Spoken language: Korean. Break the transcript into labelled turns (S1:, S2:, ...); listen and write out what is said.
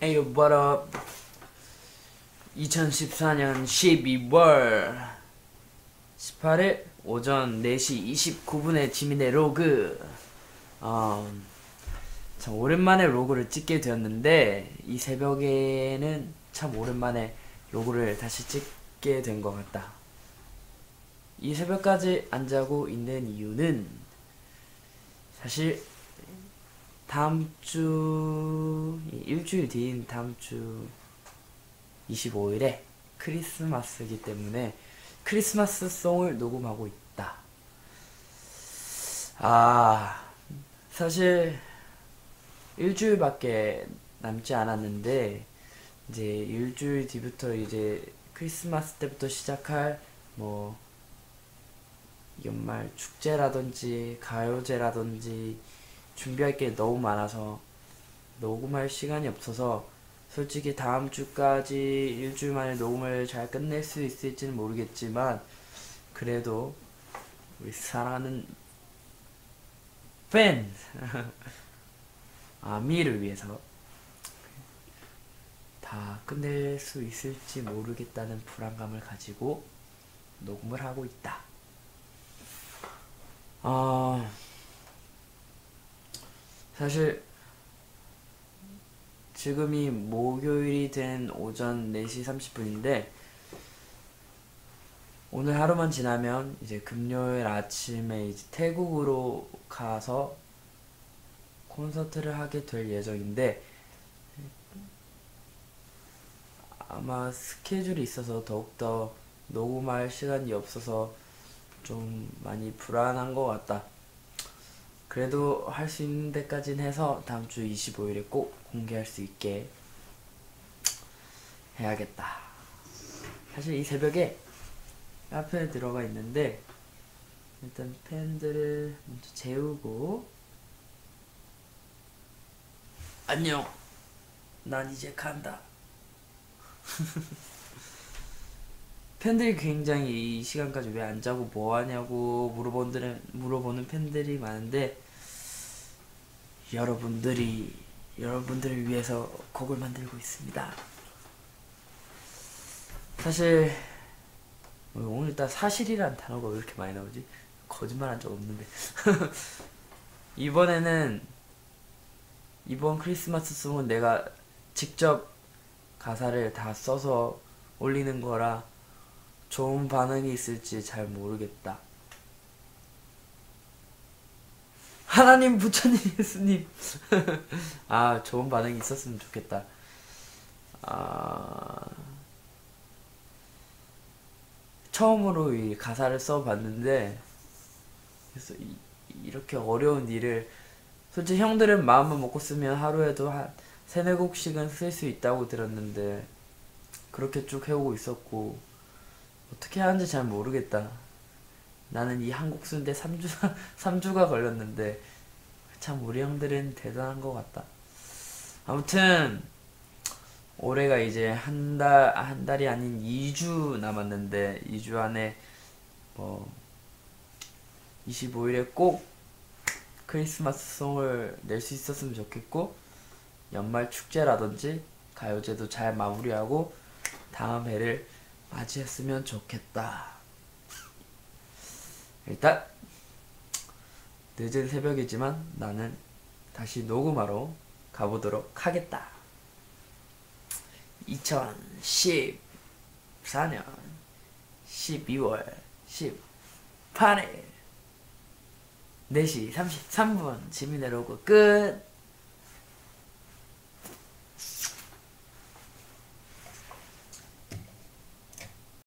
S1: Hey, what up? 2014년 12월 18일 오전 4시 29분에 지민의 로그. 어, 참 오랜만에 로그를 찍게 되었는데 이 새벽에는 참 오랜만에 로그를 다시 찍게 된 것 같다. 이 새벽까지 안 자고 있는 이유는 사실 다음 주 일주일 뒤인 다음 주 25일에 크리스마스이기 때문에 크리스마스 송을 녹음하고 있다. 아 사실 일주일밖에 남지 않았는데 이제 일주일 뒤부터 이제 크리스마스 때부터 시작할 뭐 연말 축제라든지 가요제라든지 준비할 게 너무 많아서 녹음할 시간이 없어서 솔직히 다음 주까지 일주일 만에 녹음을 잘 끝낼 수 있을지는 모르겠지만 그래도 우리 사랑하는 팬 아미를 위해서 다 끝낼 수 있을지 모르겠다는 불안감을 가지고 녹음을 하고 있다. 아 사실 지금이 목요일이 된 오전 4시 30분인데 오늘 하루만 지나면 이제 금요일 아침에 이제 태국으로 가서 콘서트를 하게 될 예정인데 아마 스케줄이 있어서 더욱더 녹음할 시간이 없어서 좀 많이 불안한 것 같다. 그래도 할 수 있는 데까지는 해서 다음 주 25일에 꼭 공개할 수 있게 해야겠다. 사실 이 새벽에 카페에 들어가 있는데 일단 팬들을 먼저 재우고 안녕. 난 이제 간다. 팬들이 굉장히 이 시간까지 왜 안 자고 뭐 하냐고 물어보는 물어보는 팬들이 많은데 여러분들이 여러분들을 위해서 곡을 만들고 있습니다. 사실 오늘따라 사실이란 단어가 왜 이렇게 많이 나오지? 거짓말한 적 없는데 이번에는 이번 크리스마스 송은 내가 직접 가사를 다 써서 올리는 거라 좋은 반응이 있을지 잘 모르겠다. 하나님, 부처님, 예수님. 아, 좋은 반응이 있었으면 좋겠다. 아, 처음으로 이 가사를 써봤는데, 그래서 이, 이렇게 어려운 일을, 솔직히 형들은 마음만 먹고 쓰면 하루에도 한 세네 곡씩은 쓸 수 있다고 들었는데, 그렇게 쭉 해오고 있었고, 어떻게 하는지 잘 모르겠다. 나는 이한곡 쓰는데 3주, 3주가 걸렸는데, 참 우리 형들은 대단한 것 같다. 아무튼, 올해가 이제 한 달, 한 달이 아닌 2주 남았는데, 2주 안에, 뭐, 25일에 꼭 크리스마스 송을 낼 수 있었으면 좋겠고, 연말 축제라든지, 가요제도 잘 마무리하고, 다음 해를 맞이했으면 좋겠다. 일단 늦은 새벽이지만 나는 다시 녹음하러 가보도록 하겠다. 2014년 12월 18일 4시 33분 지민의 로그 끝.